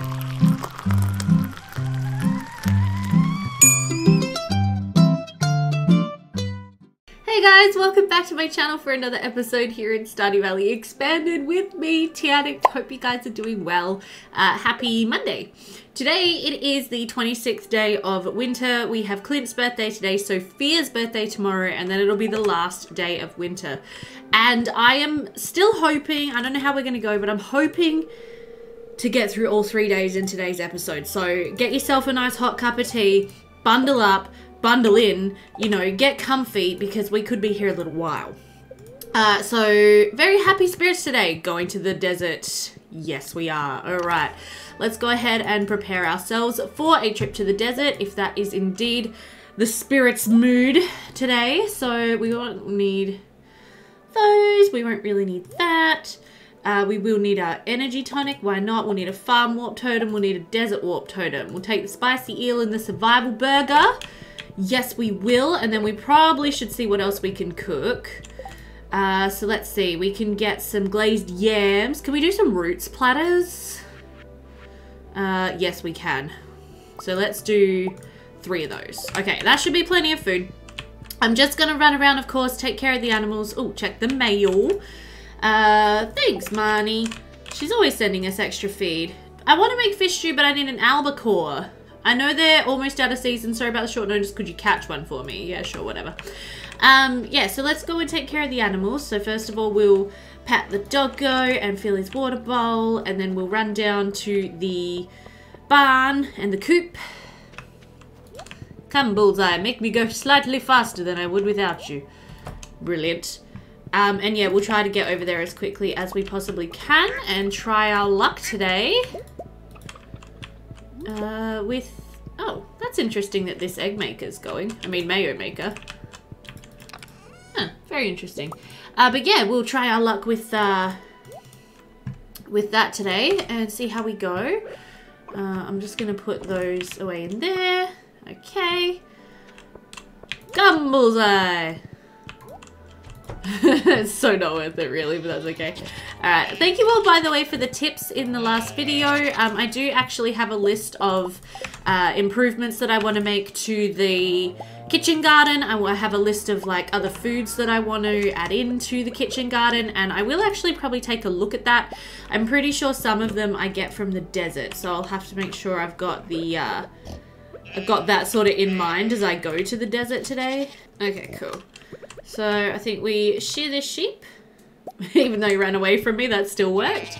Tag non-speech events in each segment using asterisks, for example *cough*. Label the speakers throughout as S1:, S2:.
S1: Hey guys, welcome back to my channel for another episode here in Stardew Valley Expanded with me, TeaAddict. Hope you guys are doing well. Uh, happy Monday. Today it is the 26th day of winter. We have Clint's birthday today, Sophia's birthday tomorrow, and then it'll be the last day of winter. And I am still hoping, I don't know how we're going to go, but I'm hoping to get through all three days in today's episode. So get yourself a nice hot cup of tea, bundle up, bundle in, you know, get comfy because we could be here a little while. Uh, so, very happy spirits today. Going to the desert. Yes, we are. All right. Let's go ahead and prepare ourselves for a trip to the desert if that is indeed the spirit's mood today. So, we won't need those. We won't really need that. Uh, we will need our energy tonic. Why not? We'll need a farm warp totem. We'll need a desert warp totem. We'll take the spicy eel and the survival burger. Yes, we will. And then we probably should see what else we can cook. Uh, so let's see. We can get some glazed yams. Can we do some roots platters? Uh, yes, we can. So let's do three of those. Okay, that should be plenty of food. I'm just going to run around, of course, take care of the animals. Oh, check the mail. Uh, thanks, Marnie. She's always sending us extra feed. I want to make fish stew, but I need an albacore. I know they're almost out of season. Sorry about the short notice. Could you catch one for me? Yeah, sure, whatever. Um, yeah, so let's go and take care of the animals. So first of all, we'll pat the doggo and fill his water bowl. And then we'll run down to the barn and the coop. Come, Bullseye, make me go slightly faster than I would without you. Brilliant. Um, and yeah, we'll try to get over there as quickly as we possibly can and try our luck today. Uh, with... Oh, that's interesting that this egg maker's going. I mean, mayo maker. Huh, very interesting. Uh, but yeah, we'll try our luck with, uh, with that today and see how we go. Uh, I'm just going to put those away in there. Okay. Come, bullseye! It's *laughs* so not worth it really, but that's okay. Alright, thank you all by the way for the tips in the last video. Um, I do actually have a list of uh, improvements that I want to make to the kitchen garden. I have a list of like other foods that I want to add into the kitchen garden and I will actually probably take a look at that. I'm pretty sure some of them I get from the desert, so I'll have to make sure I've got the... Uh, I've got that sort of in mind as I go to the desert today. Okay, cool. So I think we shear this sheep. *laughs* Even though he ran away from me, that still worked.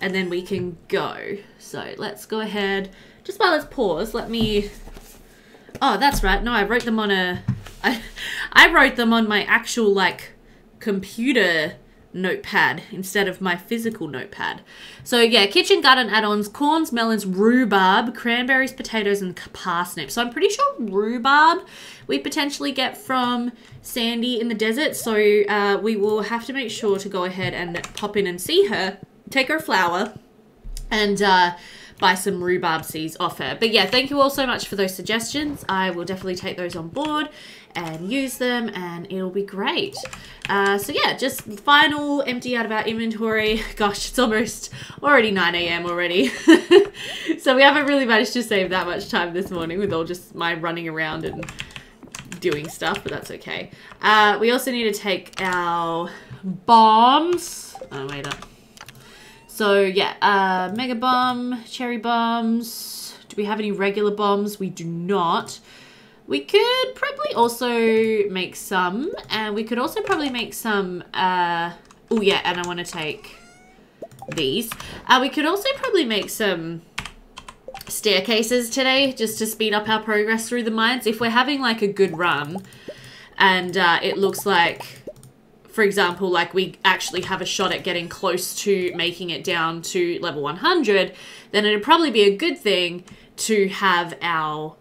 S1: And then we can go. So let's go ahead. Just while it's pause, let me... Oh, that's right. No, I wrote them on a... *laughs* I, I wrote them on my actual, like, computer notepad instead of my physical notepad. So yeah, kitchen garden add-ons, corns, melons, rhubarb, cranberries, potatoes, and parsnips. So I'm pretty sure rhubarb we potentially get from Sandy in the desert. So uh, we will have to make sure to go ahead and pop in and see her, take her flower, and uh, buy some rhubarb seeds off her. But yeah, thank you all so much for those suggestions. I will definitely take those on board and use them and it'll be great. Uh, so yeah, just final empty out of our inventory. *laughs* Gosh, it's almost already 9 a.m. already. *laughs* so we haven't really managed to save that much time this morning with all just my running around and doing stuff, but that's okay. Uh, we also need to take our bombs. Oh, wait up. So yeah, uh, mega bomb, cherry bombs. Do we have any regular bombs? We do not. We could probably also make some, and we could also probably make some, uh, oh yeah, and I want to take these. Uh, we could also probably make some staircases today, just to speed up our progress through the mines. If we're having like a good run, and uh, it looks like for example, like we actually have a shot at getting close to making it down to level 100, then it'd probably be a good thing to have our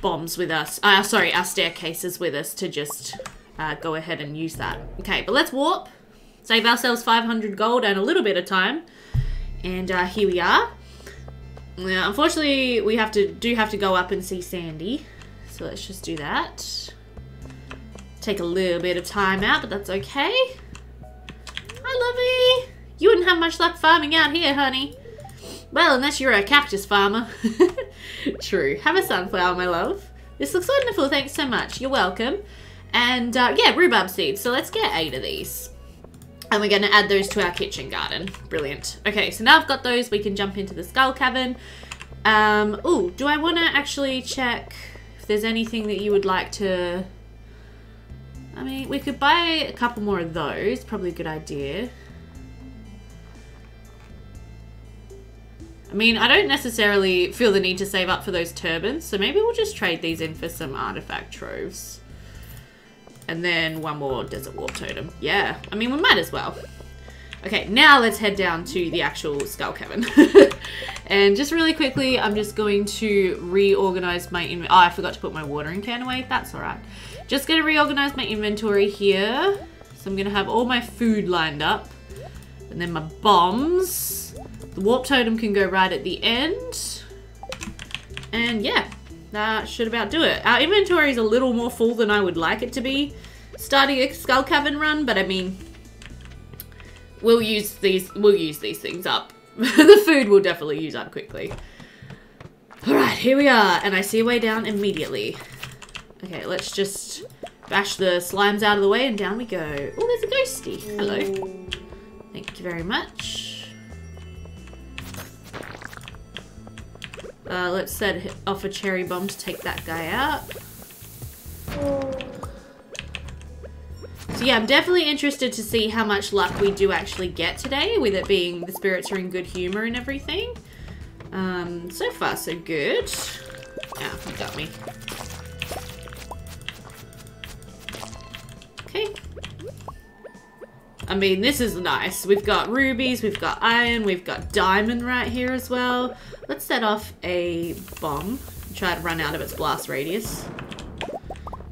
S1: bombs with us. Uh, sorry, our staircases with us to just uh, go ahead and use that. Okay, but let's warp. Save ourselves 500 gold and a little bit of time. And uh, here we are. Now, unfortunately, we have to do have to go up and see Sandy. So let's just do that. Take a little bit of time out, but that's okay. Hi, Lovey. You wouldn't have much luck farming out here, honey. Well, unless you're a cactus farmer. *laughs* True. Have a sunflower, my love. This looks wonderful. Thanks so much. You're welcome. And uh, yeah, rhubarb seeds. So let's get eight of these. And we're going to add those to our kitchen garden. Brilliant. Okay, so now I've got those. We can jump into the skull cavern. Um, oh, do I want to actually check if there's anything that you would like to... I mean, we could buy a couple more of those. Probably a good idea. I mean, I don't necessarily feel the need to save up for those turbans, so maybe we'll just trade these in for some artifact troves. And then one more desert warp totem. Yeah, I mean, we might as well. Okay, now let's head down to the actual skull cavern. *laughs* and just really quickly, I'm just going to reorganize my. Oh, I forgot to put my watering can away. That's all right. Just to reorganize my inventory here. So I'm to have all my food lined up. And then my bombs. The warp totem can go right at the end. And yeah, that should about do it. Our inventory is a little more full than I would like it to be starting a skull cavern run, but I mean, we'll use these, we'll use these things up. *laughs* the food will definitely use up quickly. All right, here we are, and I see a way down immediately. Okay, let's just bash the slimes out of the way, and down we go. Oh, there's a ghosty. Hello. Thank you very much. Uh, let's set off a cherry bomb to take that guy out. So yeah, I'm definitely interested to see how much luck we do actually get today, with it being the spirits are in good humor and everything. Um, so far, so good. Ah, you got me. I mean, this is nice. We've got rubies, we've got iron, we've got diamond right here as well. Let's set off a bomb. Try to run out of its blast radius.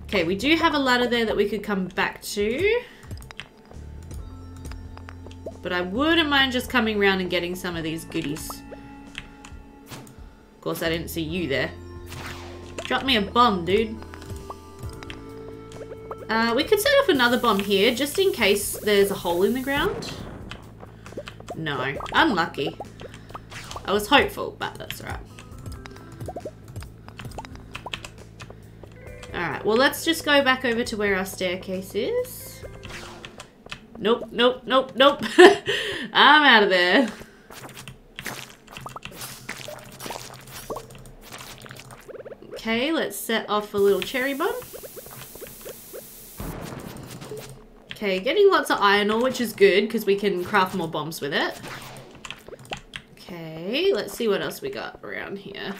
S1: Okay, we do have a ladder there that we could come back to. But I wouldn't mind just coming around and getting some of these goodies. Of course, I didn't see you there. Drop me a bomb, dude. Uh, we could set off another bomb here, just in case there's a hole in the ground. No. Unlucky. I was hopeful, but that's alright. Alright, well let's just go back over to where our staircase is. Nope, nope, nope, nope. *laughs* I'm out of there. Okay, let's set off a little cherry bomb. Okay, getting lots of iron ore, which is good because we can craft more bombs with it. Okay, let's see what else we got around here.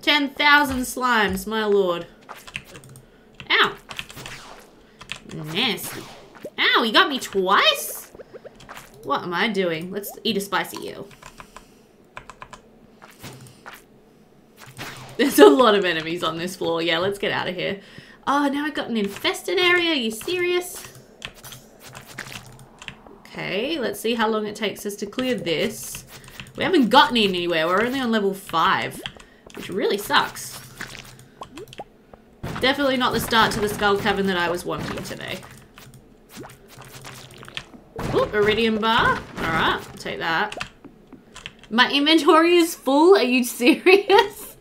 S1: 10,000 slimes, my lord. Ow. Nasty. Ow, you got me twice? What am I doing? Let's eat a spicy eel. *laughs* There's a lot of enemies on this floor. Yeah, let's get out of here. Oh, now I've got an infested area. Are you serious? Okay, let's see how long it takes us to clear this. We haven't gotten anywhere. We're only on level 5, which really sucks. Definitely not the start to the skull cavern that I was wanting today. Oh, iridium bar. Alright, take that. My inventory is full? Are you *laughs* serious?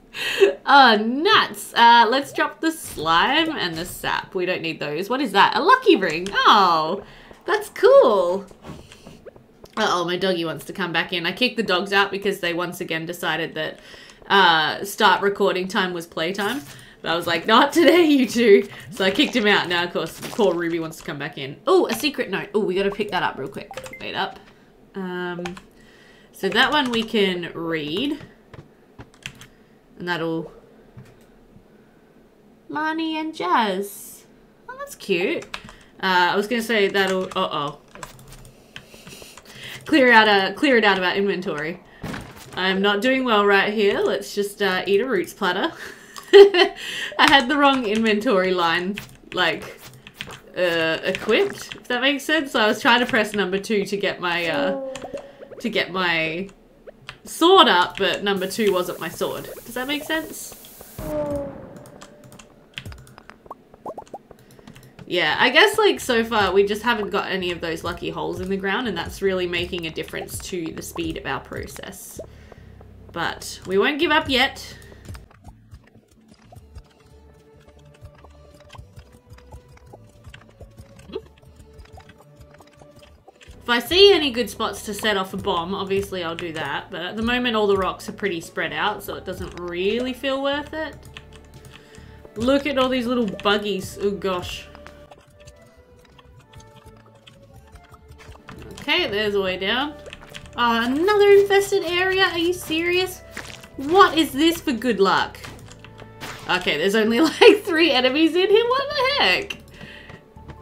S1: oh, nuts. Uh, let's drop the slime and the sap. We don't need those. What is that? A lucky ring. Oh, that's cool. Uh oh, my doggy wants to come back in. I kicked the dogs out because they once again decided that uh, start recording time was playtime. But I was like, not today, you two. So I kicked him out. Now, of course, poor Ruby wants to come back in. Oh, a secret note. Oh, we got to pick that up real quick. Wait up. Um, so that one we can read. And that'll... Marnie and Jazz. Oh, that's cute. Uh, I was to say that'll... Uh-oh clear out a clear it out of our inventory. I'm not doing well right here. Let's just uh, eat a roots platter. *laughs* I had the wrong inventory line, like, uh, equipped, if that makes sense. So I was trying to press number two to get my, uh, to get my sword up, but number two wasn't my sword. Does that make sense? Yeah, I guess like so far we just haven't got any of those lucky holes in the ground and that's really making a difference to the speed of our process. But we won't give up yet. If I see any good spots to set off a bomb, obviously I'll do that. But at the moment, all the rocks are pretty spread out, so it doesn't really feel worth it. Look at all these little buggies. Oh, gosh. There's a way down. Oh, another infested area? Are you serious? What is this for good luck? Okay, there's only *laughs* like three enemies in here. What the heck?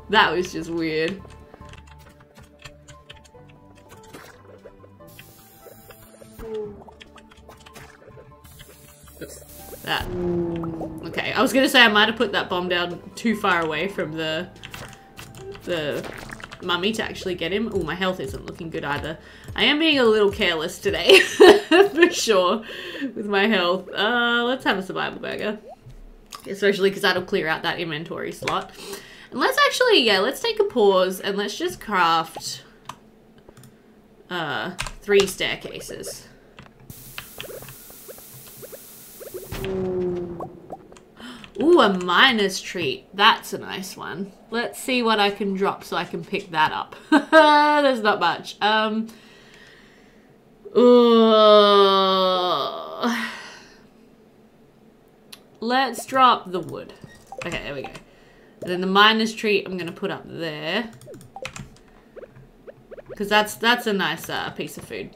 S1: That was just weird. That. Okay, I was gonna say I might have put that bomb down too far away from the the mummy to actually get him. Oh, my health isn't looking good either. I am being a little careless today, *laughs* for sure, with my health. Uh, let's have a survival burger. Especially because that'll clear out that inventory slot. And let's actually, yeah, let's take a pause and let's just craft uh, three staircases. Ooh, a miner's treat. That's a nice one. Let's see what I can drop so I can pick that up. *laughs* There's not much. Um. Let's drop the wood. Okay, there we go. And then the miner's treat I'm gonna put up there. Because that's that's a nice uh, piece of food.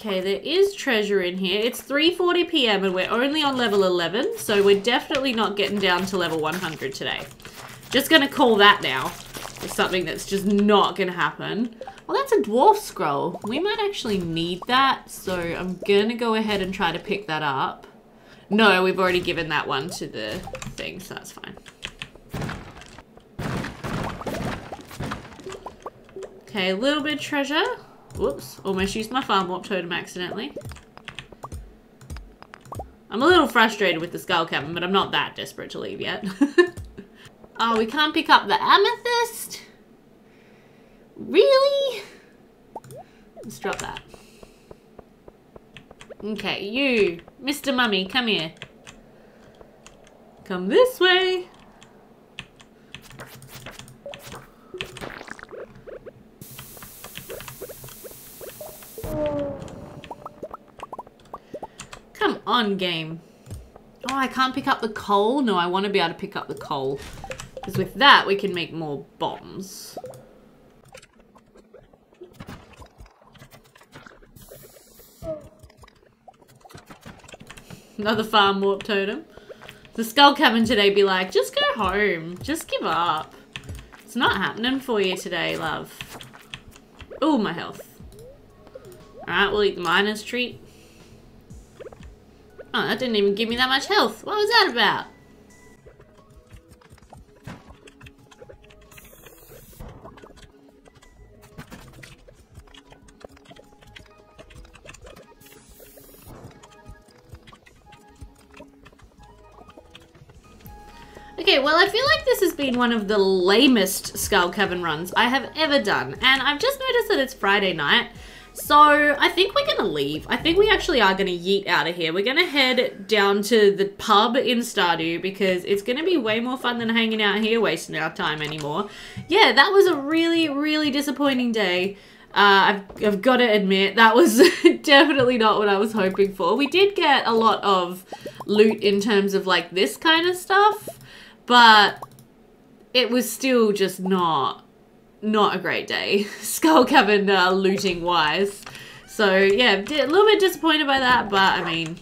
S1: Okay, there is treasure in here. It's 3.40 p.m. and we're only on level 11, so we're definitely not getting down to level 100 today. Just gonna call that now. It's something that's just not gonna happen. Well, that's a dwarf scroll. We might actually need that, so I'm gonna go ahead and try to pick that up. No, we've already given that one to the thing, so that's fine. Okay, a little bit of treasure. Whoops, almost used my farm warp totem accidentally. I'm a little frustrated with the skull cavern, but I'm not that desperate to leave yet. *laughs* oh, we can't pick up the amethyst? Really? Let's drop that. Okay, you, Mr. Mummy, come here. Come this way. Come on, game. Oh, I can't pick up the coal? No, I want to be able to pick up the coal. Because with that, we can make more bombs. Another farm warp totem. The skull cavern today be like, just go home. Just give up. It's not happening for you today, love. Oh, my health. Alright, we'll eat the miner's treat. Oh, that didn't even give me that much health. What was that about? Okay, well I feel like this has been one of the lamest Skull Cavern runs I have ever done. And I've just noticed that it's Friday night. So I think we're gonna leave. I think we actually are gonna yeet out of here. We're gonna head down to the pub in Stardew because it's gonna be way more fun than hanging out here wasting our time anymore. Yeah, that was a really, really disappointing day. Uh, I've, I've got to admit, that was *laughs* definitely not what I was hoping for. We did get a lot of loot in terms of like this kind of stuff, but it was still just not not a great day. *laughs* Skull Cavern uh, looting wise. So yeah, a little bit disappointed by that, but I mean,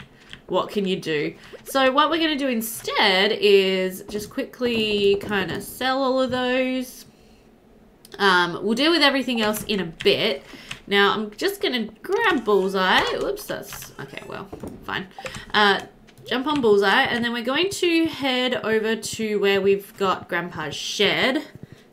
S1: what can you do? So what we're going to do instead is just quickly kind of sell all of those. Um, we'll deal with everything else in a bit. Now, I'm just going to grab Bullseye. Whoops, that's... Okay, well, fine. Uh, jump on Bullseye, and then we're going to head over to where we've got Grandpa's shed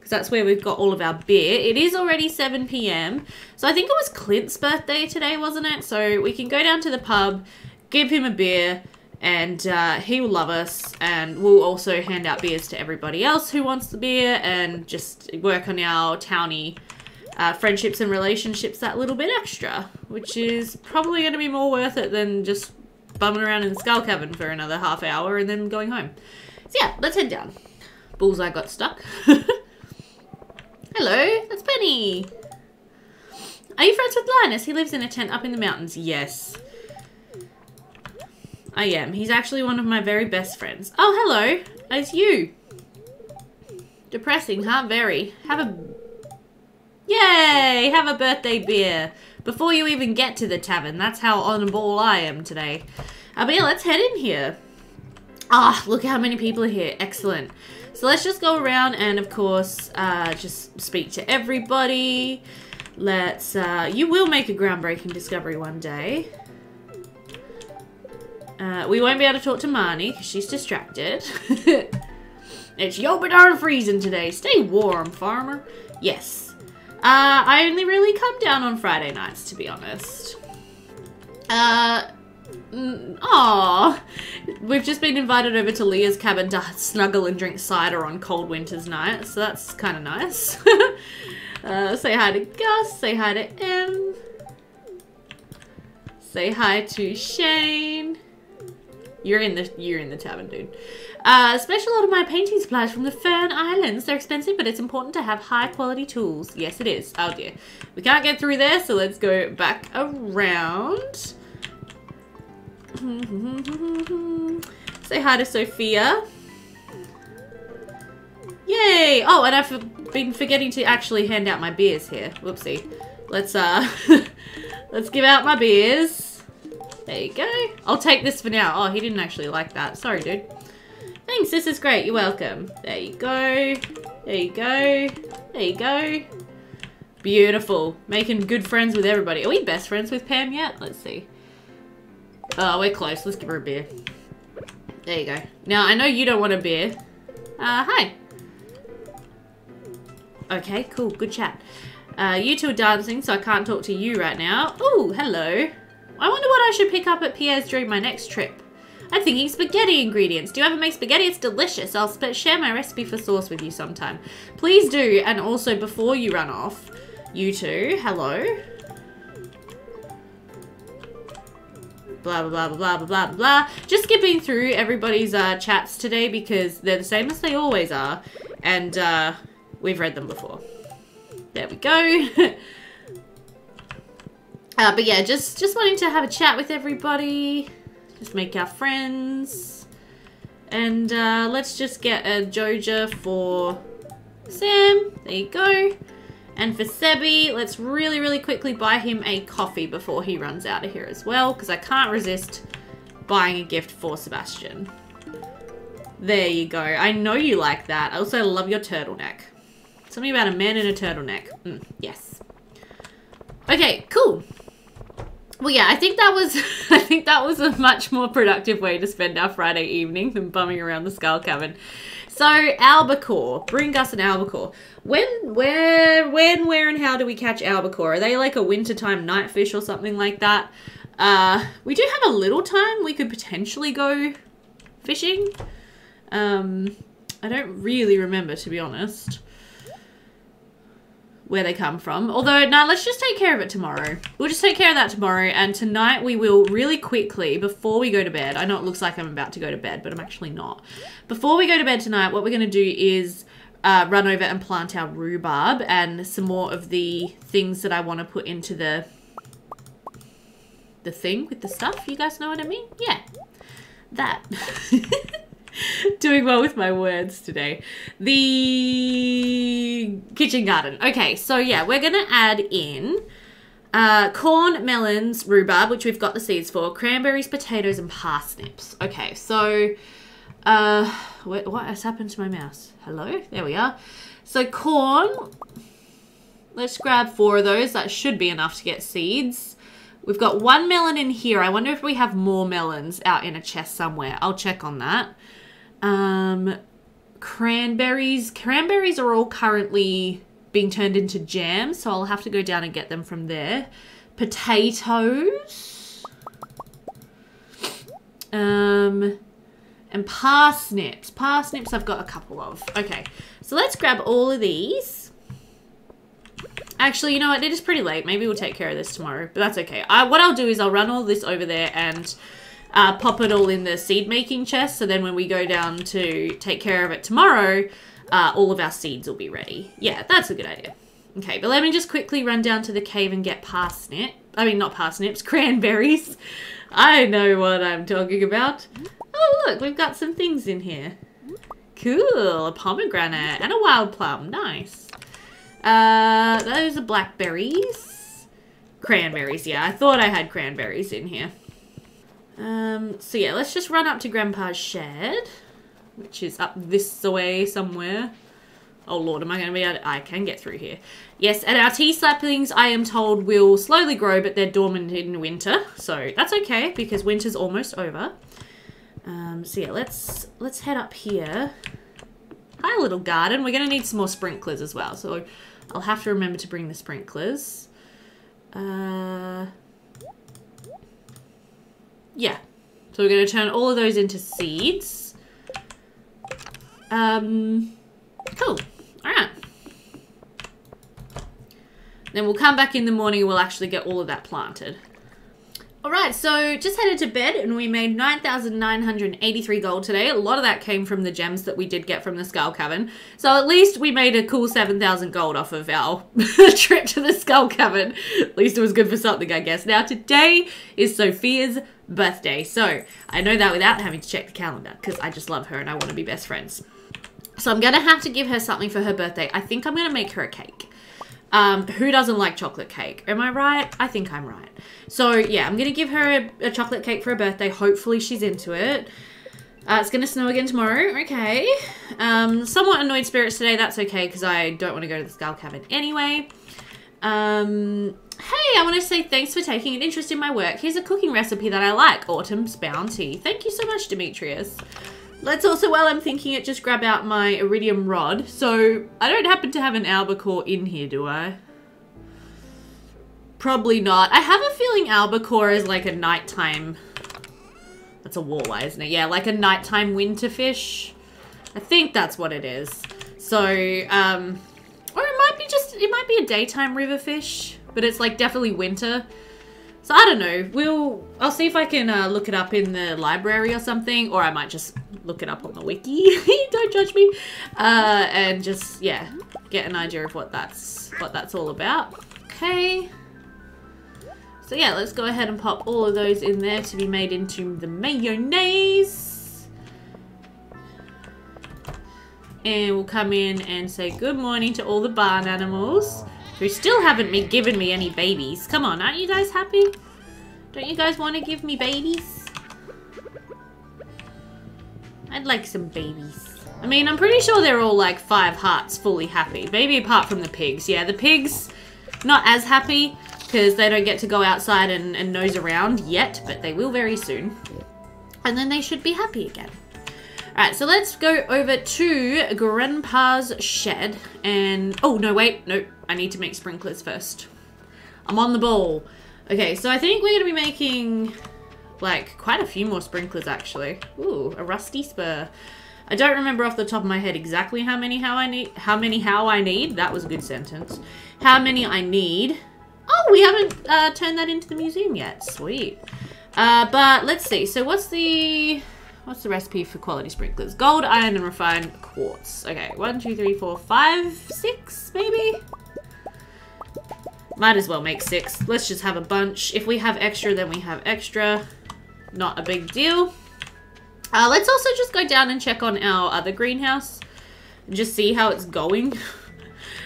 S1: because that's where we've got all of our beer. It is already 7 p.m. So I think it was Clint's birthday today, wasn't it? So we can go down to the pub, give him a beer, and uh, he will love us. And we'll also hand out beers to everybody else who wants the beer and just work on our towny uh, friendships and relationships that little bit extra, which is probably going to be more worth it than just bumming around in the skull cavern for another half hour and then going home. So yeah, let's head down. Bullseye got stuck. *laughs* Hello, that's Penny. Are you friends with Linus? He lives in a tent up in the mountains. Yes. I am. He's actually one of my very best friends. Oh, hello. It's you. Depressing, huh? Very. Have a... Yay! Have a birthday beer. Before you even get to the tavern. That's how on ball I am today. Yeah, let's head in here. Ah, look how many people are here. Excellent. So let's just go around and, of course, uh, just speak to everybody. Let's, uh, you will make a groundbreaking discovery one day. Uh, we won't be able to talk to Marnie because she's distracted. *laughs* it's yo darn freezing today. Stay warm, farmer. Yes. Uh, I only really come down on Friday nights, to be honest. Uh, Aww. We've just been invited over to Leah's cabin to snuggle and drink cider on cold winter's night, so that's kind of nice. *laughs* uh, say hi to Gus, say hi to Em. Say hi to Shane. You're in the you're in the tavern, dude. Uh, special order my painting supplies from the Fern Islands. They're expensive, but it's important to have high quality tools. Yes, it is. Oh dear. We can't get through there, so let's go back around. *laughs* Say hi to Sophia. Yay! Oh, and I've been forgetting to actually hand out my beers here. Whoopsie. Let's, uh, *laughs* let's give out my beers. There you go. I'll take this for now. Oh, he didn't actually like that. Sorry, dude. Thanks, this is great. You're welcome. There you go. There you go. There you go. Beautiful. Making good friends with everybody. Are we best friends with Pam yet? Let's see. Oh, we're close. Let's give her a beer. There you go. Now, I know you don't want a beer. Uh, hi. Okay, cool. Good chat. Uh, you two are dancing, so I can't talk to you right now. Oh, hello. I wonder what I should pick up at Pierre's during my next trip. I'm thinking spaghetti ingredients. Do you ever make spaghetti? It's delicious. I'll share my recipe for sauce with you sometime. Please do. And also, before you run off, you two, hello. Blah, blah, blah, blah, blah, blah, blah. Just skipping through everybody's uh, chats today because they're the same as they always are. And uh, we've read them before. There we go. *laughs* uh, but yeah, just, just wanting to have a chat with everybody. Just make our friends. And uh, let's just get a Joja for Sam. There you go. And for Sebi, let's really, really quickly buy him a coffee before he runs out of here as well, because I can't resist buying a gift for Sebastian. There you go. I know you like that. I also love your turtleneck. Something about a man in a turtleneck. Mm, yes. Okay, cool. Well, yeah, I think that was *laughs* I think that was a much more productive way to spend our Friday evening than bumming around the Skull Cavern. So, albacore. Bring us an albacore. When, where, when, where, and how do we catch albacore? Are they like a wintertime night fish or something like that? Uh, we do have a little time. We could potentially go fishing. Um, I don't really remember, to be honest where they come from. Although, now let's just take care of it tomorrow. We'll just take care of that tomorrow. And tonight we will really quickly, before we go to bed, I know it looks like I'm about to go to bed, but I'm actually not. Before we go to bed tonight, what we're going to do is uh, run over and plant our rhubarb and some more of the things that I want to put into the the thing with the stuff. You guys know what I mean? Yeah. That. *laughs* Doing well with my words today. The kitchen garden. Okay, so yeah, we're gonna add in uh, corn, melons, rhubarb, which we've got the seeds for, cranberries, potatoes, and parsnips. Okay, so uh, what, what has happened to my mouse? Hello, there we are. So corn, let's grab four of those. That should be enough to get seeds. We've got one melon in here. I wonder if we have more melons out in a chest somewhere. I'll check on that. Um, cranberries. Cranberries are all currently being turned into jam, so I'll have to go down and get them from there. Potatoes. Um, and parsnips. Parsnips I've got a couple of. Okay, so let's grab all of these. Actually, you know what? It is pretty late. Maybe we'll take care of this tomorrow, but that's okay. I, what I'll do is I'll run all this over there and uh, pop it all in the seed making chest. So then when we go down to take care of it tomorrow, uh, all of our seeds will be ready. Yeah, that's a good idea. Okay, but let me just quickly run down to the cave and get parsnip. I mean, not parsnips, *laughs* cranberries. I know what I'm talking about. Oh, look, we've got some things in here. Cool, a pomegranate and a wild plum. Nice. Uh, those are blackberries. Cranberries, yeah. I thought I had cranberries in here. Um, so yeah, let's just run up to Grandpa's shed, which is up this way somewhere. Oh lord, am I going to be able to... I can get through here. Yes, and our tea saplings, I am told, will slowly grow, but they're dormant in winter. So that's okay, because winter's almost over. Um, so yeah, let's, let's head up here. Hi, little garden. We're going to need some more sprinklers as well. So I'll have to remember to bring the sprinklers. Uh, yeah. So we're going to turn all of those into seeds. Um, cool. All right. Then we'll come back in the morning and we'll actually get all of that planted. Alright, so just headed to bed and we made 9,983 gold today. A lot of that came from the gems that we did get from the Skull Cavern. So at least we made a cool 7,000 gold off of our *laughs* trip to the Skull Cavern. At least it was good for something, I guess. Now today is Sophia's birthday. So I know that without having to check the calendar because I just love her and I want to be best friends. So I'm going to have to give her something for her birthday. I think I'm going to make her a cake. Um, who doesn't like chocolate cake? Am I right? I think I'm right. So yeah, I'm going to give her a, a, chocolate cake for her birthday. Hopefully she's into it. Uh, it's going to snow again tomorrow. Okay. Um, somewhat annoyed spirits today. That's okay because I don't want to go to the Skull Cavern anyway. Um, hey, I want to say thanks for taking an interest in my work. Here's a cooking recipe that I like. Autumn's Bounty. Thank you so much, Demetrius. Let's also, while I'm thinking it, just grab out my iridium rod. So, I don't happen to have an albacore in here, do I? Probably not. I have a feeling albacore is like a nighttime... That's a walleye, isn't it? Yeah, like a nighttime winter fish. I think that's what it is. So, um... Or it might be just... It might be a daytime river fish. But it's like definitely winter. So I don't know. We'll I'll see if I can uh, look it up in the library or something, or I might just look it up on the wiki. *laughs* don't judge me. Uh, and just yeah, get an idea of what that's what that's all about. Okay. So yeah, let's go ahead and pop all of those in there to be made into the mayonnaise. And we'll come in and say good morning to all the barn animals who still haven't me given me any babies. Come on, aren't you guys happy? Don't you guys want to give me babies? I'd like some babies. I mean, I'm pretty sure they're all like five hearts fully happy. Maybe apart from the pigs. Yeah, the pigs not as happy because they don't get to go outside and, and nose around yet, but they will very soon. And then they should be happy again. Alright, so let's go over to Grandpa's shed and... Oh, no, wait. Nope. I need to make sprinklers first. I'm on the ball. Okay, so I think we're going to be making, like, quite a few more sprinklers, actually. Ooh, a rusty spur. I don't remember off the top of my head exactly how many how I need. How many how I need. That was a good sentence. How many I need. Oh, we haven't uh, turned that into the museum yet. Sweet. Uh, but let's see. So what's the... What's the recipe for quality sprinklers? Gold, iron, and refined quartz. Okay, one, two, three, four, five, six, maybe? Might as well make six. Let's just have a bunch. If we have extra, then we have extra. Not a big deal. Uh, let's also just go down and check on our other greenhouse. And just see how it's going. *laughs*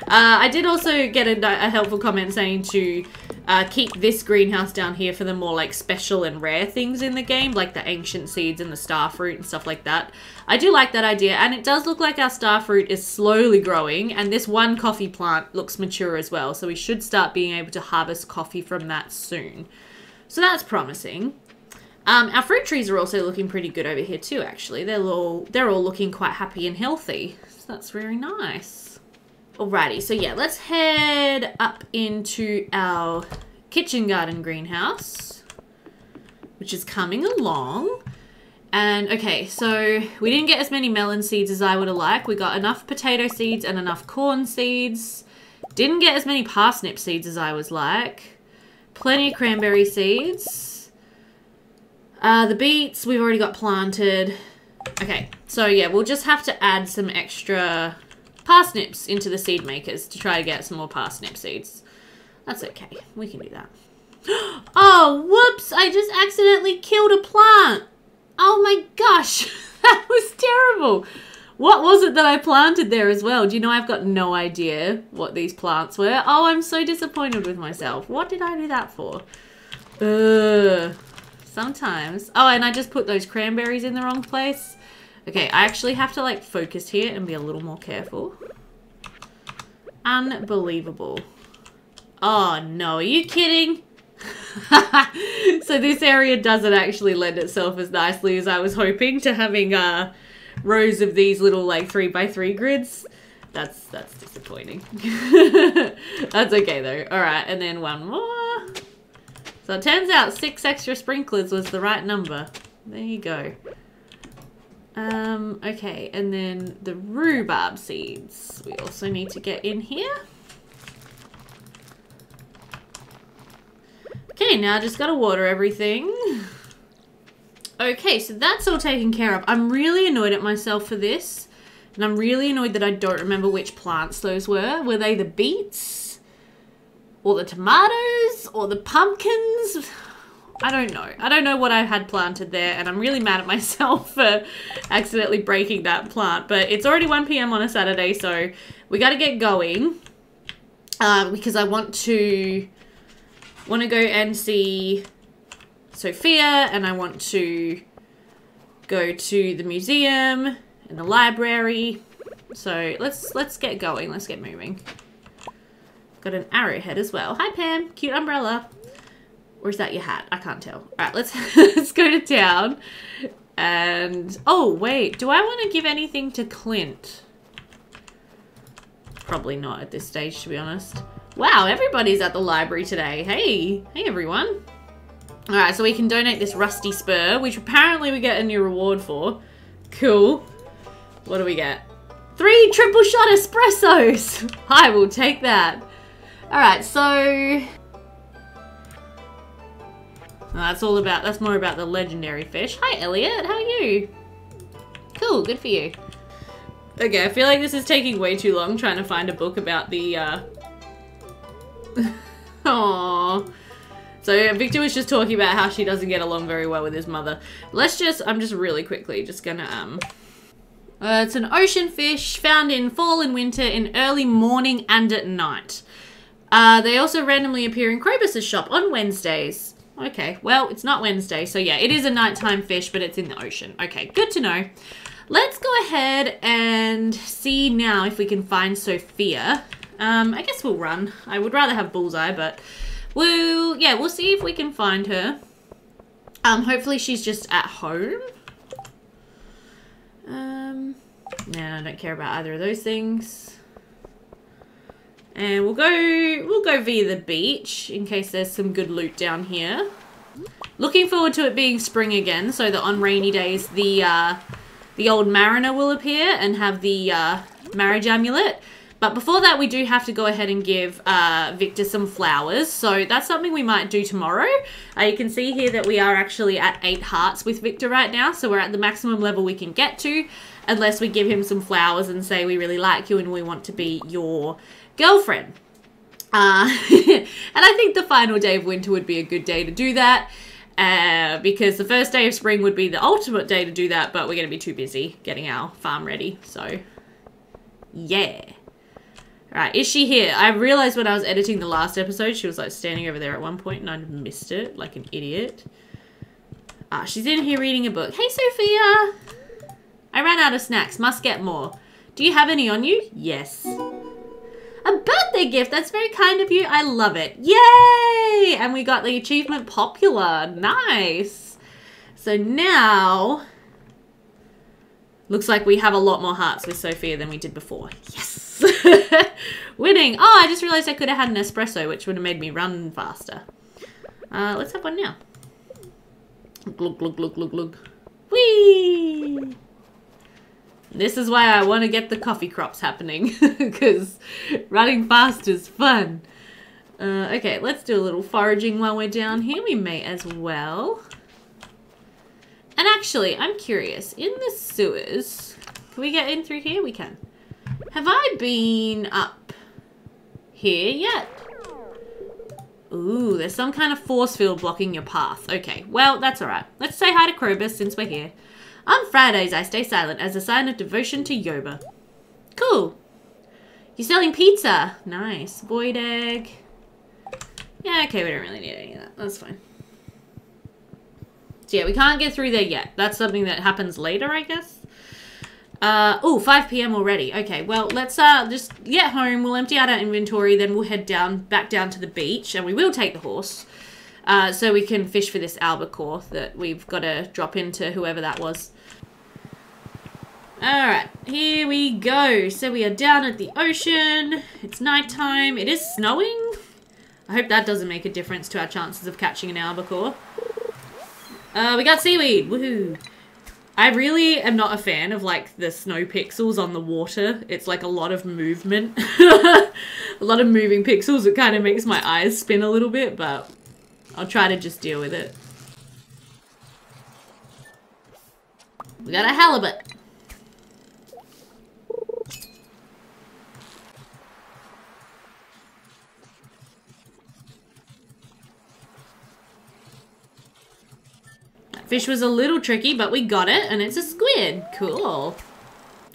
S1: Uh, I did also get a, a, helpful comment saying to uh, keep this greenhouse down here for the more like special and rare things in the game, like the ancient seeds and the star fruit and stuff like that. I do like that idea, and it does look like our star fruit is slowly growing, and this one coffee plant looks mature as well, so we should start being able to harvest coffee from that soon. So that's promising. Um, our fruit trees are also looking pretty good over here too, actually. They're all, they're all looking quite happy and healthy, so that's very nice. Alrighty, so yeah, let's head up into our kitchen garden greenhouse, which is coming along. And okay, so we didn't get as many melon seeds as I would have liked. We got enough potato seeds and enough corn seeds. Didn't get as many parsnip seeds as I was like. Plenty of cranberry seeds. Uh, the beets we've already got planted. Okay, so yeah, we'll just have to add some extra parsnips into the seed makers to try to get some more parsnip seeds. That's okay. We can do that. *gasps* Oh, whoops! I just accidentally killed a plant. Oh my gosh, *laughs* that was terrible. What was it that I planted there as well? Do you know I've got no idea what these plants were? Oh, I'm so disappointed with myself. What did I do that for? Ugh. Sometimes. Oh, and I just put those cranberries in the wrong place. Okay, I actually have to like focus here and be a little more careful. Unbelievable. Oh no, are you kidding? *laughs* so this area doesn't actually lend itself as nicely as I was hoping to having uh, rows of these little like three by three grids. That's that's disappointing. *laughs* that's okay though. All right, and then one more. So it turns out six extra sprinklers was the right number. There you go. Um, okay, and then the rhubarb seeds we also need to get in here. Okay, now I just gotta water everything. Okay, so that's all taken care of. I'm really annoyed at myself for this. And I'm really annoyed that I don't remember which plants those were. Were they the beets? Or the tomatoes? Or the pumpkins? I don't know. I don't know what I had planted there, and I'm really mad at *laughs* myself for accidentally breaking that plant. But it's already 1 p.m. on a Saturday, so we got to get going. Uh, because I want to want to go and see Sophia, and I want to go to the museum and the library. So let's let's get going. Let's get moving. Got an arrowhead as well. Hi Pam, cute umbrella. Or is that your hat? I can't tell. All right, let's *laughs* let's go to town. And oh wait, do I want to give anything to Clint? Probably not at this stage, to be honest. Wow, everybody's at the library today. Hey, hey everyone. All right, so we can donate this rusty spur, which apparently we get a new reward for. Cool. What do we get? Three triple shot espressos. *laughs* I will take that. All right, so that's all about, that's more about the legendary fish. Hi, Elliot. How are you? Cool, good for you. Okay, I feel like this is taking way too long trying to find a book about the, uh... *laughs* Aww. So Victor was just talking about how she doesn't get along very well with his mother. Let's just, I'm just really quickly just gonna, um... Uh, it's an ocean fish found in fall and winter in early morning and at night. Uh, they also randomly appear in Krobus's shop on Wednesdays. Okay, well, it's not Wednesday, so yeah, it is a nighttime fish, but it's in the ocean. Okay, good to know. Let's go ahead and see now if we can find Sophia. Um, I guess we'll run. I would rather have Bullseye, but we'll, yeah, we'll see if we can find her. Um, hopefully she's just at home. Um, no, I don't care about either of those things. And we'll go, we'll go via the beach in case there's some good loot down here. Looking forward to it being spring again, so that on rainy days the uh, the old mariner will appear and have the uh, marriage amulet. But before that, we do have to go ahead and give uh, Victor some flowers. So that's something we might do tomorrow. Uh, you can see here that we are actually at 8 hearts with Victor right now. So we're at the maximum level we can get to. Unless we give him some flowers and say we really like you and we want to be your girlfriend. Uh, *laughs* and I think the final day of winter would be a good day to do that. Uh, because the first day of spring would be the ultimate day to do that, but we're going to be too busy getting our farm ready. So, yeah. Right, is she here? I realized when I was editing the last episode, she was like standing over there at one point and I missed it like an idiot. Ah, she's in here reading a book. Hey, Sophia! I ran out of snacks. Must get more. Do you have any on you? Yes. A birthday gift. That's very kind of you. I love it. Yay! And we got the achievement popular. Nice. So now, looks like we have a lot more hearts with Sophia than we did before. Yes! *laughs* Winning. Oh, I just realized I could have had an espresso, which would have made me run faster. Uh, let's have one now. Glug, glug, glug, glug, glug. Whee! This is why I want to get the coffee crops happening, *laughs* because running fast is fun. Uh, okay, let's do a little foraging while we're down here. We may as well. And actually, I'm curious, in the sewers, can we get in through here? We can. Have I been up here yet? Ooh, there's some kind of force field blocking your path. Okay, well, that's alright. Let's say hi to Krobus since we're here. On Fridays, I stay silent as a sign of devotion to Yoba. Cool. You're selling pizza. Nice. Void egg. Yeah, okay, we don't really need any of that. That's fine. So yeah, we can't get through there yet. That's something that happens later, I guess. Uh, oh, 5 p.m. already. Okay, well, let's uh, just get home. We'll empty out our inventory, then we'll head down, back down to the beach, and we will take the horse. Uh, so we can fish for this albacore that we've got to drop into whoever that was. Alright, here we go. So we are down at the ocean. It's nighttime. It is snowing. I hope that doesn't make a difference to our chances of catching an albacore. Uh, we got seaweed. Woohoo. I really am not a fan of like the snow pixels on the water. It's like a lot of movement. *laughs* a lot of moving pixels. It kind of makes my eyes spin a little bit, but I'll try to just deal with it. We got a halibut. That fish was a little tricky, but we got it, and it's a squid. Cool.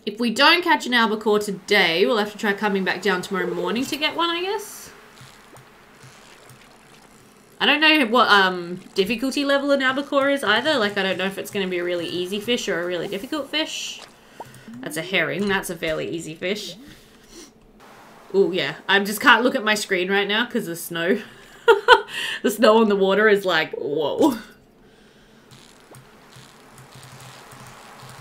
S1: If we don't catch an albacore today, we'll have to try coming back down tomorrow morning to get one, I guess. I don't know what um, difficulty level an albacore is either. Like, I don't know if it's going to be a really easy fish or a really difficult fish. That's a herring. That's a fairly easy fish. Oh, yeah. I just can't look at my screen right now because the snow. *laughs* the snow on the water is like, whoa.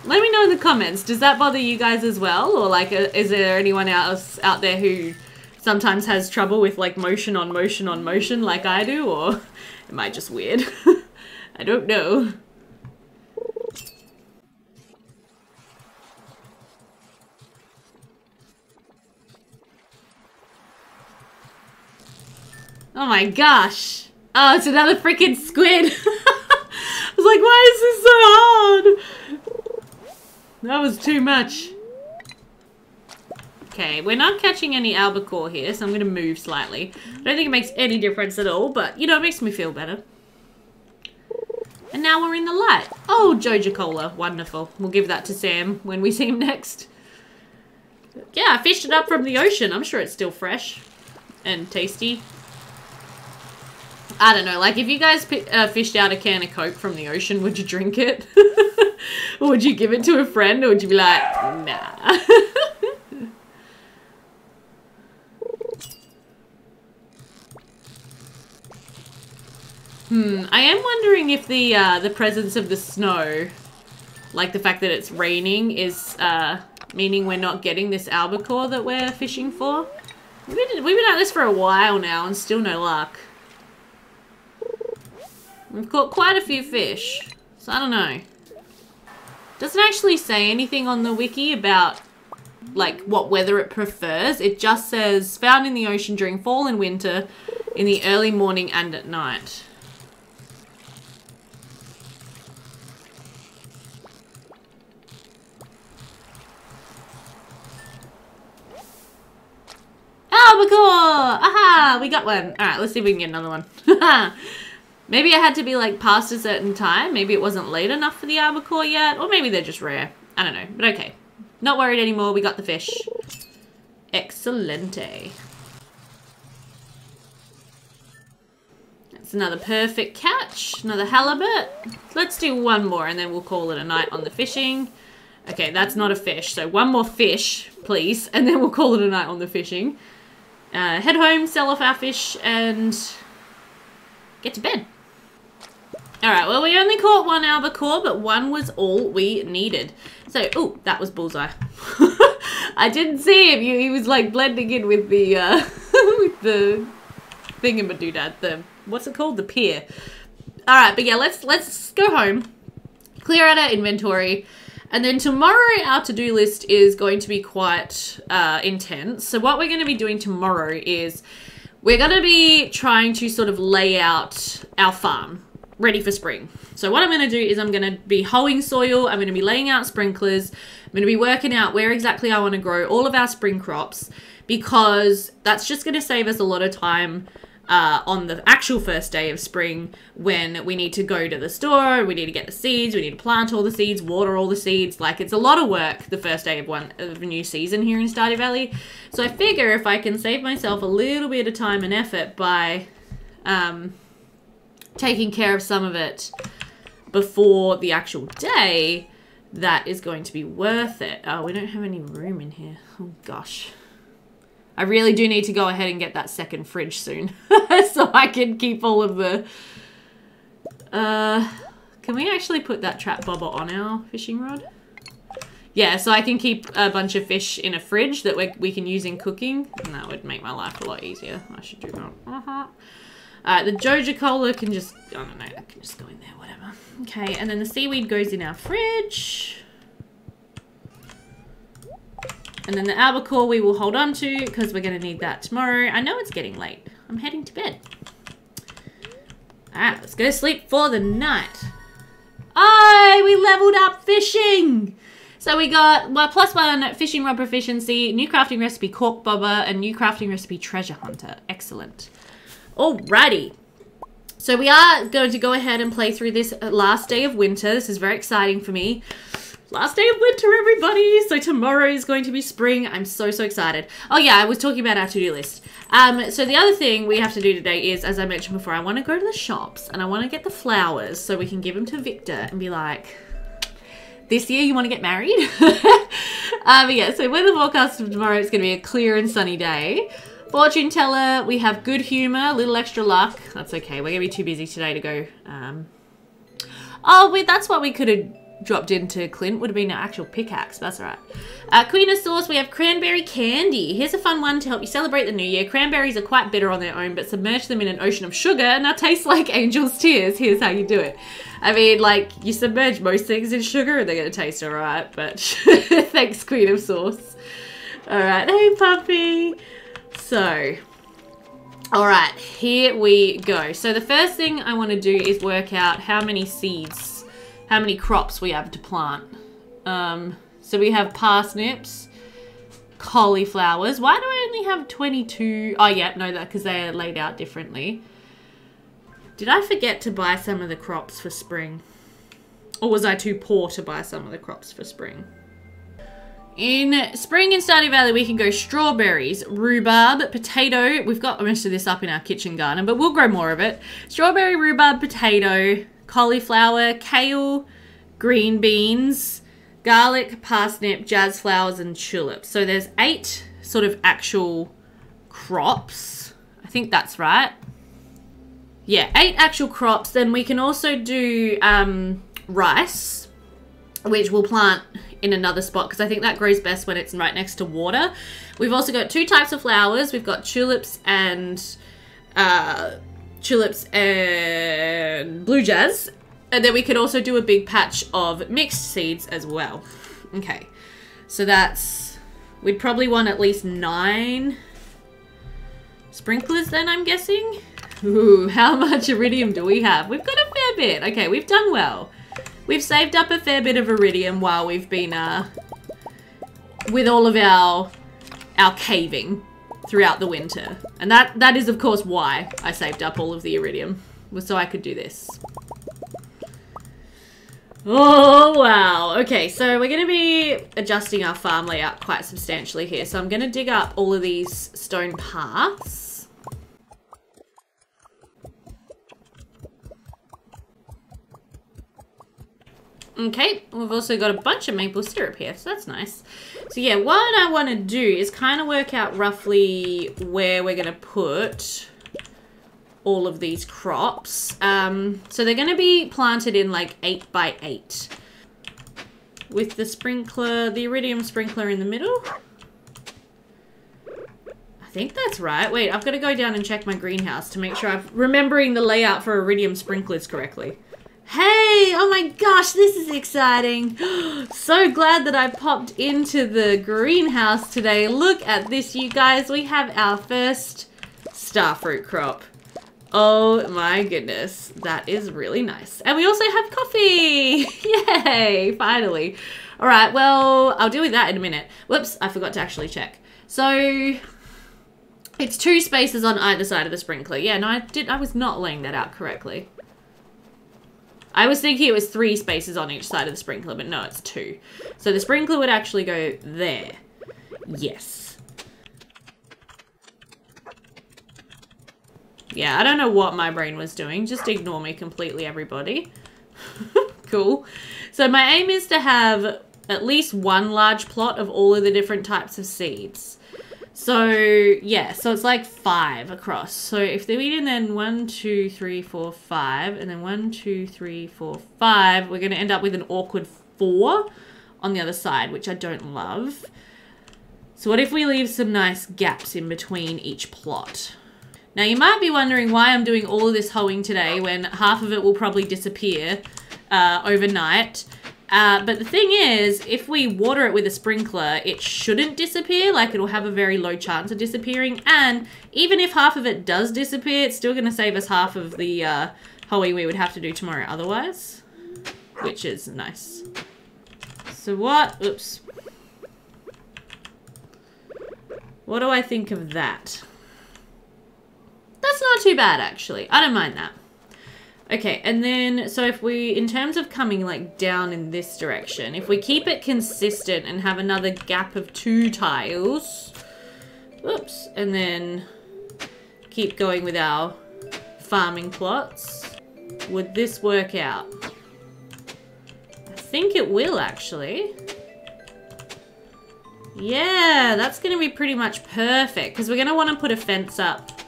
S1: Let me know in the comments. Does that bother you guys as well? Or like, uh, is there anyone else out there who sometimes has trouble with like motion on motion on motion like I do? Or *laughs* am I just weird? *laughs* I don't know. Oh my gosh. Oh, it's another freaking squid. *laughs* I was like, why is this so hard? That was too much. Okay, we're not catching any albacore here, so I'm going to move slightly. I don't think it makes any difference at all, but, you know, it makes me feel better. And now we're in the light. Oh, Joja Cola. Wonderful. We'll give that to Sam when we *laughs* see him next. Yeah, I fished it up from the ocean. I'm sure it's still fresh and tasty. I don't know, like if you guys uh, fished out a can of Coke from the ocean, would you drink it? or *laughs* would you give it to a friend or would you be like, nah? *laughs* hmm, I am wondering if the uh, the presence of the snow, like the fact that it's raining, is uh, meaning we're not getting this albacore that we're fishing for. We've been, we've been at this for a while now and still no luck. We've caught quite a few fish. So I don't know. Doesn't actually say anything on the wiki about like what weather it prefers. It just says found in the ocean during fall and winter in the early morning and at night. Oh, albacore! Aha! We got one. Alright, let's see if we can get another one. *laughs* Maybe it had to be like past a certain time. Maybe it wasn't late enough for the albacore yet. Or maybe they're just rare. I don't know. But okay. Not worried anymore. We got the fish. Excelente. That's another perfect catch. Another halibut. Let's do one more and then we'll call it a night on the fishing. Okay, that's not a fish. So one more fish, please. *laughs* And then we'll call it a night on the fishing. Uh, head home, sell off our fish, and get to bed. Alright, well we only caught one albacore, but one was all we needed. So, oh, that was Bullseye. *laughs* I didn't see him. He was like blending in with the, uh, *laughs* with the thingamadoodad, the, what's it called? The pier. Alright, but yeah, let's, let's go home. Clear out our inventory. And then tomorrow, our to do list is going to be quite uh, intense. So, what we're going to be doing tomorrow is we're going to be trying to sort of lay out our farm ready for spring. So, what I'm going to do is I'm going to be hoeing soil, I'm going to be laying out sprinklers, I'm going to be working out where exactly I want to grow all of our spring crops because that's just going to save us a lot of time uh, on the actual first day of spring when we need to go to the store, we need to get the seeds, we need to plant all the seeds, water all the seeds. Like it's a lot of work the first day of one of a new season here in Stardew Valley. So I figure if I can save myself a little bit of time and effort by um, taking care of some of it before the actual day, that is going to be worth it. Oh, we don't have any room in here. Oh gosh. I really do need to go ahead and get that second fridge soon. *laughs* so I can keep all of the... Uh, can we actually put that trap bobber on our fishing rod? Yeah, so I can keep a bunch of fish in a fridge that we, we can use in cooking. And that would make my life a lot easier. I should do that. Uh-huh. Uh, the Joja Cola can just... I don't know, that can just go in there, whatever. Okay, and then the seaweed goes in our fridge. And then the albacore we will hold on to because we're going to need that tomorrow. I know it's getting late. I'm heading to bed. Alright, let's go to sleep for the night. Oh, we leveled up fishing! So we got well, plus one fishing rod proficiency, new crafting recipe cork bobber, and new crafting recipe treasure hunter. Excellent. Alrighty. So we are going to go ahead and play through this last day of winter. This is very exciting for me. Last day of winter, everybody! So tomorrow is going to be spring. I'm so, so excited. Oh yeah, I was talking about our to-do list. Um, so the other thing we have to do today is, as I mentioned before, I want to go to the shops and I want to get the flowers so we can give them to Victor and be like, this year you want to get married? *laughs* um, yeah, so weather forecast of tomorrow, it's going to be a clear and sunny day. Fortune teller, we have good humor, a little extra luck. That's okay. We're going to be too busy today to go. Um... Oh, wait, that's what we could have dropped into Clint would have been an actual pickaxe. That's right. Uh, Queen of Sauce, we have cranberry candy. Here's a fun one to help you celebrate the new year. Cranberries are quite bitter on their own, but submerge them in an ocean of sugar and they'll taste *laughs* like angel's tears. Here's how you do it. I mean, like, you submerge most things in sugar and they're going to taste alright, but *laughs* thanks, Queen of Sauce. Alright, hey, puppy. So, alright, here we go. So the first thing I want to do is work out how many seeds how many crops we have to plant. Um, so we have parsnips, cauliflowers. Why do I only have 22? Oh, yeah, no, that because they are laid out differently. Did I forget to buy some of the crops for spring? Or was I too poor to buy some of the crops for spring? In spring in Stardew Valley, we can go strawberries, rhubarb, potato. We've got most of this up in our kitchen garden, but we'll grow more of it. Strawberry, rhubarb, potato, cauliflower, kale, green beans, garlic, parsnip, jazz flowers, and tulips. So there's eight sort of actual crops. I think that's right. Yeah, eight actual crops. Then we can also do um, rice, which we'll plant in another spot because I think that grows best when it's right next to water. We've also got two types of flowers. We've got tulips and uh, tulips and blue jazz. And then we could also do a big patch of mixed seeds as well. Okay, so that's, we'd probably want at least nine sprinklers then, I'm guessing. Ooh, *laughs* how much iridium do we have? We've got a fair bit. Okay, we've done well. We've saved up a fair bit of iridium while we've been, uh, with all of our, our caving throughout the winter. And that, that is, of course, why I saved up all of the iridium. Was so I could do this. Oh, wow. Okay, so we're going to be adjusting our farm layout quite substantially here. So I'm going to dig up all of these stone paths. Okay, we've also got a bunch of maple syrup here, so that's nice. So yeah, what I want to do is kind of work out roughly where we're going to put all of these crops. Um, so they're going to be planted in like 8 by 8 with the sprinkler, the iridium sprinkler in the middle. I think that's right. Wait, I've got to go down and check my greenhouse to make sure I'm remembering the layout for iridium sprinklers correctly. Hey, oh my gosh, this is exciting. *gasps* so glad that I popped into the greenhouse today. Look at this, you guys. We have our first starfruit crop. Oh my goodness, that is really nice. And we also have coffee. *laughs* Yay, finally. All right, well, I'll deal with that in a minute. Whoops, I forgot to actually check. So it's two spaces on either side of the sprinkler. Yeah, no, I did. I was not laying that out correctly. I was thinking it was three spaces on each side of the sprinkler, but no, it's two. So the sprinkler would actually go there. Yes. Yeah, I don't know what my brain was doing. Just ignore me completely, everybody. *laughs* cool. So my aim is to have at least one large plot of all of the different types of seeds. So yeah, so it's like five across. So if they're did then one, two, three, four, five, and then one, two, three, four, five, we're gonna end up with an awkward four on the other side, which I don't love. So what if we leave some nice gaps in between each plot? Now you might be wondering why I'm doing all of this hoeing today when half of it will probably disappear uh, overnight. Uh, but the thing is, if we water it with a sprinkler, it shouldn't disappear. Like, it'll have a very low chance of disappearing. And even if half of it does disappear, it's still going to save us half of the uh, we would have to do tomorrow otherwise. Which is nice. So what? Oops. What do I think of that? That's not too bad, actually. I don't mind that. Okay, and then, so if we, in terms of coming like down in this direction, if we keep it consistent and have another gap of two tiles, whoops, and then keep going with our farming plots, would this work out? I think it will actually. Yeah, that's going to be pretty much perfect because we're going to want to put a fence up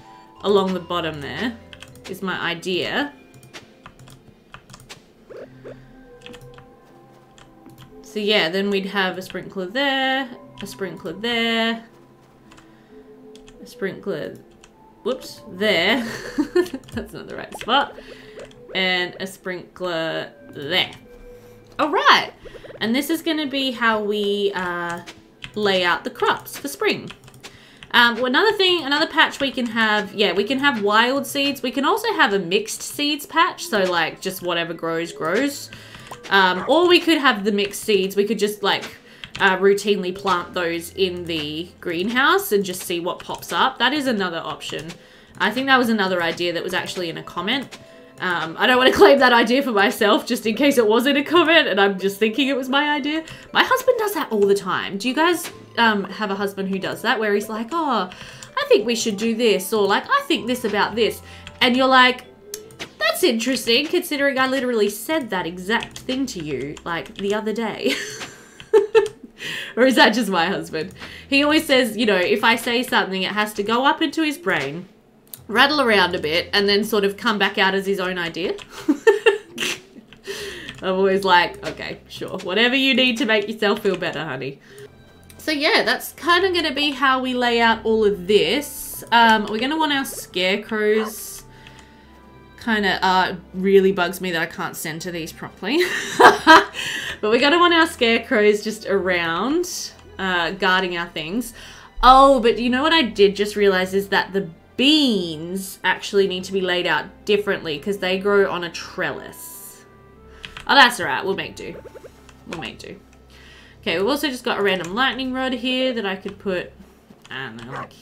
S1: along the bottom there is my idea. So yeah, then we'd have a sprinkler there, a sprinkler there, a sprinkler, whoops, there. *laughs* That's not the right spot. And a sprinkler there. All right. And this is going to be how we uh, lay out the crops for spring. Um, another thing, another patch we can have, yeah, we can have wild seeds. We can also have a mixed seeds patch. So like just whatever grows, grows. Um, or we could have the mixed seeds. We could just like uh, routinely plant those in the greenhouse and just see what pops up. That is another option. I think that was another idea that was actually in a comment. Um, I don't want to *laughs* claim that idea for myself just in case it was in a comment and I'm just thinking it was my idea. My husband does that all the time. Do you guys um, have a husband who does that where he's like, oh, I think we should do this or like, I think this about this. And you're like, that's interesting, considering I literally said that exact thing to you, like, the other day. *laughs* or is that just my husband? He always says, you know, if I say something, it has to go up into his brain, rattle around a bit, and then sort of come back out as his own idea. *laughs* I'm always like, okay, sure. Whatever you need to make yourself feel better, honey. So yeah, that's kind of going to be how we lay out all of this. Um, we're going to want our scarecrows kind of uh, really bugs me that I can't center these properly. *laughs* but we're going to want our scarecrows just around, uh, guarding our things. Oh, but you know what I did just realize is that the beans actually need to be laid out differently because they grow on a trellis. Oh, that's alright. We'll make do. We'll make do. Okay, we've also just got a random lightning rod here that I could put, I don't know, like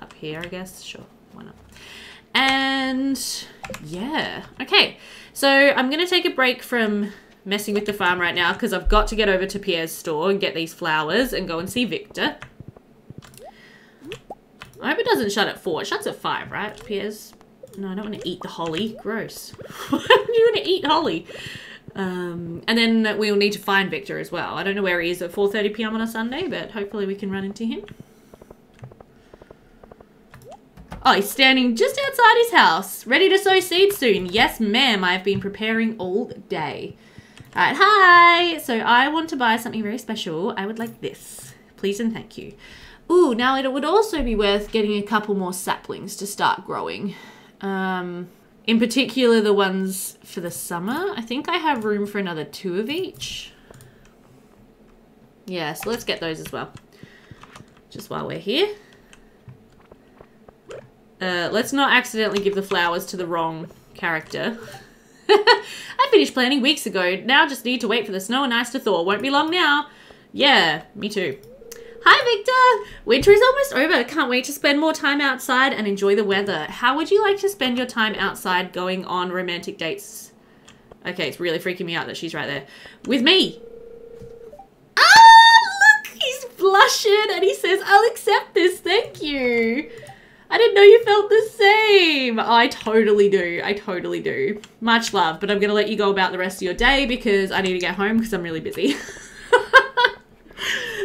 S1: up here, I guess. Sure, why not? And yeah, okay. So I'm going to take a break from messing with the farm right now because I've got to get over to Pierre's store and get these flowers and go and see Victor. I hope it doesn't shut at 4. It shuts at 5, right, Pierre's? No, I don't want to eat the holly. Gross. *laughs* Why do you want to eat holly? Um, and then we'll need to find Victor as well. I don't know where he is at 4.30pm on a Sunday, but hopefully we can run into him. Oh, he's standing just outside his house, ready to sow seeds soon. Yes, ma'am, I've been preparing all day. All right, hi. So I want to buy something very special. I would like this. Please and thank you. Ooh, now it would also be worth getting a couple more saplings to start growing. Um, In particular, the ones for the summer. I think I have room for another two of each. Yeah, so let's get those as well. Just while we're here. Uh, let's not accidentally give the flowers to the wrong character. *laughs* I finished planning weeks ago. Now just need to wait for the snow and ice to thaw. Won't be long now. Yeah, me too. Hi, Victor! Winter is almost over. Can't wait to spend more time outside and enjoy the weather. How would you like to spend your time outside going on romantic dates? Okay, it's really freaking me out that she's right there. With me! Ah, look! He's blushing and he says, I'll accept this, thank you. Didn't know you felt the same. I totally do. I totally do. Much love, but I'm going to let you go about the rest of your day because I need to get home because I'm really busy. *laughs*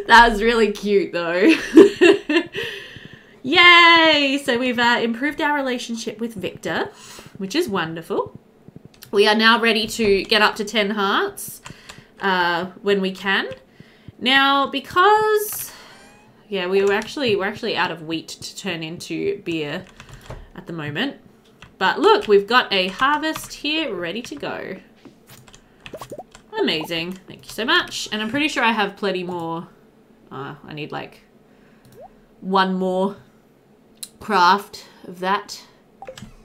S1: that was really cute though. *laughs* Yay! So we've uh, improved our relationship with Victor, which is wonderful. We are now ready to get up to 10 hearts uh, when we can. Now, because yeah, we were actually we're actually out of wheat to turn into beer at the moment. But look, we've got a harvest here ready to go. Amazing. Thank you so much. And I'm pretty sure I have plenty more. Uh, I need like one more craft of that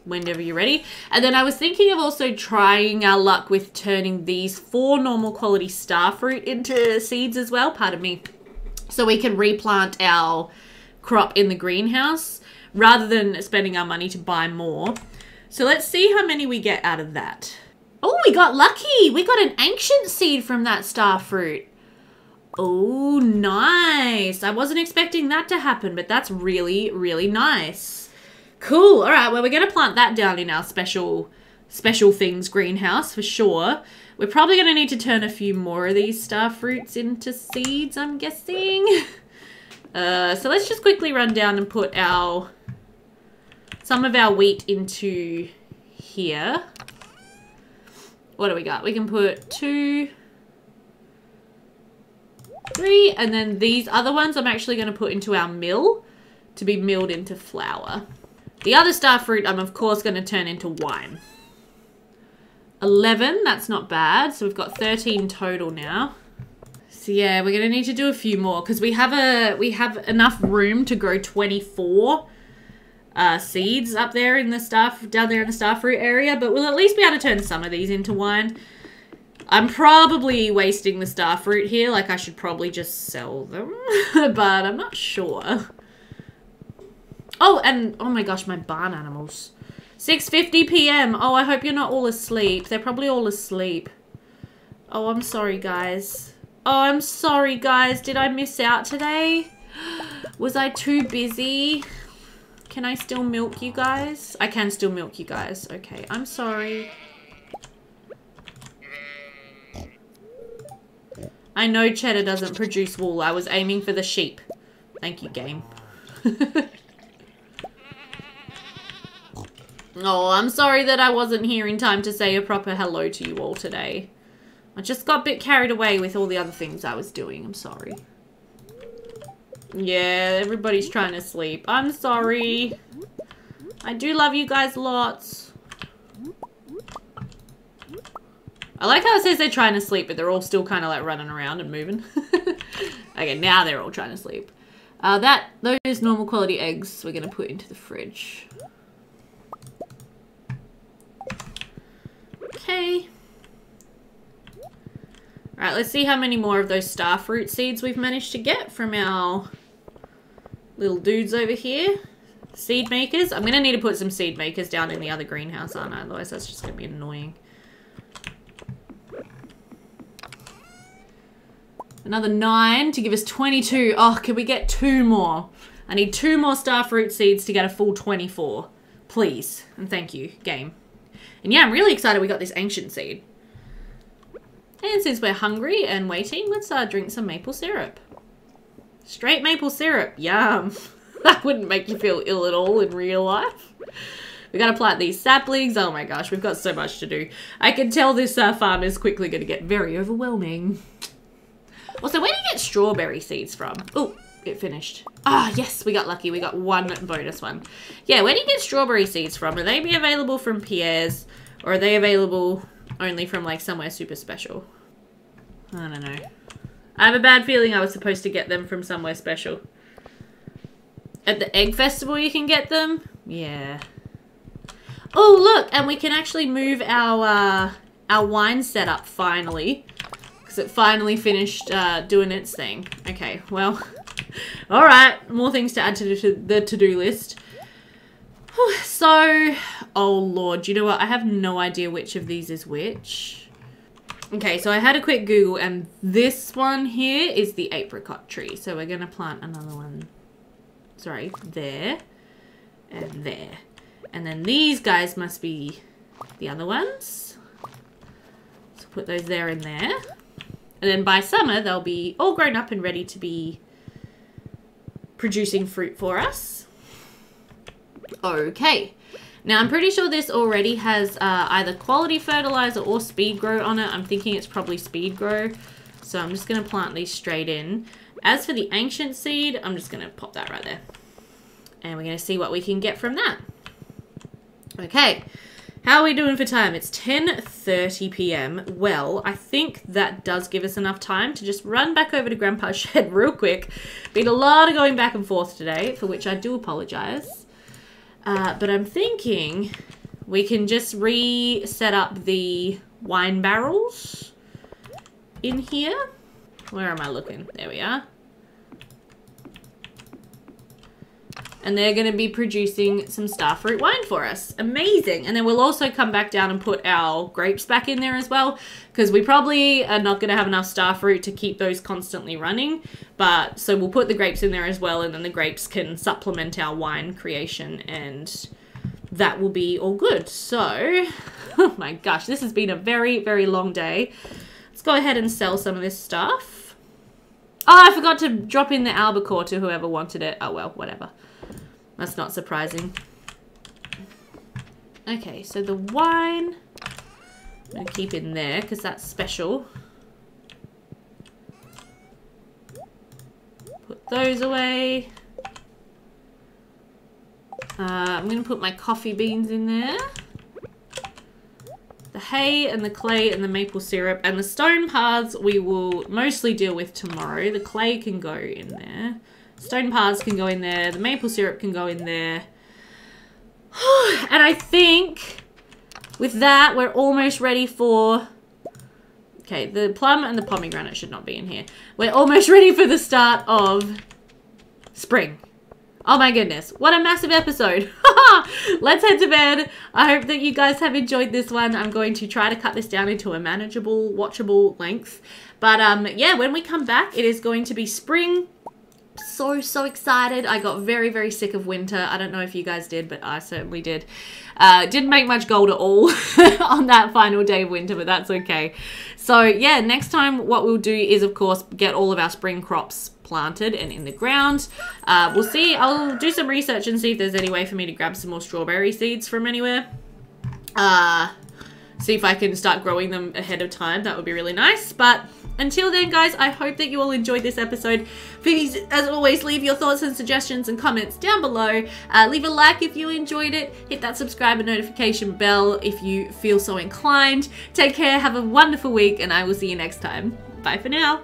S1: whenever you're ready. And then I was thinking of also trying our luck with turning these four normal quality star fruit into seeds as well. Pardon me so we can replant our crop in the greenhouse rather than spending our money to buy more. So let's see how many we get out of that. Oh, we got lucky. We got an ancient seed from that star fruit. Oh, nice. I wasn't expecting that to happen, but that's really, really nice. Cool. All right, well, we're going to plant that down in our special, special things greenhouse for sure. We're probably going to need to turn a few more of these star fruits into seeds, I'm guessing. *laughs* Uh, so let's just quickly run down and put our some of our wheat into here. What do we got? We can put two, three, and then these other ones I'm actually going to put into our mill to be milled into flour. The other star fruit I'm of course going to turn into wine. 11, that's not bad. So we've got 13 total now. So yeah, we're gonna need to do a few more because we have a we have enough room to grow 24 uh, seeds up there in the stuff down there in the starfruit area, but we'll at least be able to turn some of these into wine. I'm probably wasting the starfruit here, like I should probably just sell them, *laughs* but I'm not sure. Oh, and oh my gosh, my barn animals. 6.50 p.m. Oh, I hope you're not all asleep. They're probably all asleep. Oh, I'm sorry, guys. Oh, I'm sorry, guys. Did I miss out today? *gasps* Was I too busy? Can I still milk you guys? I can still milk you guys. Okay, I'm sorry. I know cheddar doesn't produce wool. I was aiming for the sheep. Thank you, game. *laughs* Oh, I'm sorry that I wasn't here in time to say a proper hello to you all today. I just got a bit carried away with all the other things I was doing. I'm sorry. Yeah, everybody's trying to sleep. I'm sorry. I do love you guys lots. I like how it says they're trying to sleep, but they're all still kind of like running around and moving. *laughs* okay, now they're all trying to sleep. Uh, that Those normal quality eggs we're going to put into the fridge. Okay. Alright, let's see how many more of those star fruit seeds we've managed to get from our little dudes over here. Seed makers. I'm going to need to put some seed makers down in the other greenhouse, aren't I? Otherwise that's just going to be annoying. Another nine to give us 22. Oh, can we get two more? I need two more star fruit seeds to get a full 24. Please. And thank you, game. And yeah, I'm really excited we got this ancient seed. And since we're hungry and waiting, let's uh, drink some maple syrup. Straight maple syrup, yum. *laughs* that wouldn't make you feel ill at all in real life. We gotta plant these saplings. Oh my gosh, we've got so much to do. I can tell this uh, farm is quickly gonna get very overwhelming. Also, where do you get strawberry seeds from? Oh, it finished. Ah, oh, yes, we got lucky. We got one bonus one. Yeah, where do you get strawberry seeds from? Are they be available from Pierre's? Or are they available only from like somewhere super special? I don't know. I have a bad feeling I was supposed to get them from somewhere special. At the Egg Festival you can get them? Yeah. Oh, look! And we can actually move our, uh, our wine setup finally. Because it finally finished uh, doing its thing. Okay, well... *laughs* Alright, more things to add to the to-do list. So, oh lord, you know what? I have no idea which of these is which. Okay, so I had a quick Google and this one here is the apricot tree. So we're going to plant another one, sorry, there and there. And then these guys must be the other ones. So put those there and there. And then by summer, they'll be all grown up and ready to be producing fruit for us. Okay. Now, I'm pretty sure this already has uh, either quality fertilizer or speed grow on it. I'm thinking it's probably speed grow. So I'm just going to plant these straight in. As for the ancient seed, I'm just going to pop that right there. And we're going to see what we can get from that. Okay. How are we doing for time? It's 10.30 p.m. Well, I think that does give us enough time to just run back over to Grandpa's *laughs* shed real quick. Been a lot of going back and forth today, for which I do apologize. Uh, but I'm thinking we can just reset up the wine barrels in here. Where am I looking? There we are. And they're going to be producing some starfruit wine for us. Amazing. And then we'll also come back down and put our grapes back in there as well because we probably are not going to have enough starfruit to keep those constantly running. But so we'll put the grapes in there as well and then the grapes can supplement our wine creation and that will be all good. So, *laughs* oh my gosh, this has been a very, very long day. Let's go ahead and sell some of this stuff. Oh, I forgot to drop in the albacore to whoever wanted it. Oh well, whatever. That's not surprising. Okay, so the wine, I'm going to keep in there because that's special. Put those away. Uh, I'm going to put my coffee beans in there. The hay and the clay and the maple syrup and the stone paths we will mostly deal with tomorrow. The clay can go in there. Stone paths can go in there. The maple syrup can go in there. *sighs* and I think with that, we're almost ready for... Okay, the plum and the pomegranate should not be in here. We're almost ready for the start of spring. Oh my goodness, what a massive episode. *laughs* Let's head to bed. I hope that you guys have enjoyed this one. I'm going to try to cut this down into a manageable, watchable length. But um, yeah, when we come back, it is going to be spring so, so excited. I got very, very sick of winter. I don't know if you guys did, but I certainly did. Uh, didn't make much gold at all *laughs* on that final day of winter, but that's okay. So yeah, next time what we'll do is, of course, get all of our spring crops planted and in the ground. Uh, we'll see. I'll do some research and see if there's any way for me to grab some more strawberry seeds from anywhere. Uh, see if I can start growing them ahead of time. That would be really nice. But until then, guys, I hope that you all enjoyed this episode. Please, as always, leave your thoughts and suggestions and comments down below. Uh, leave a like if you enjoyed it. Hit that subscribe and notification bell if you feel so inclined. Take care, have a wonderful week, and I will see you next time. Bye for now.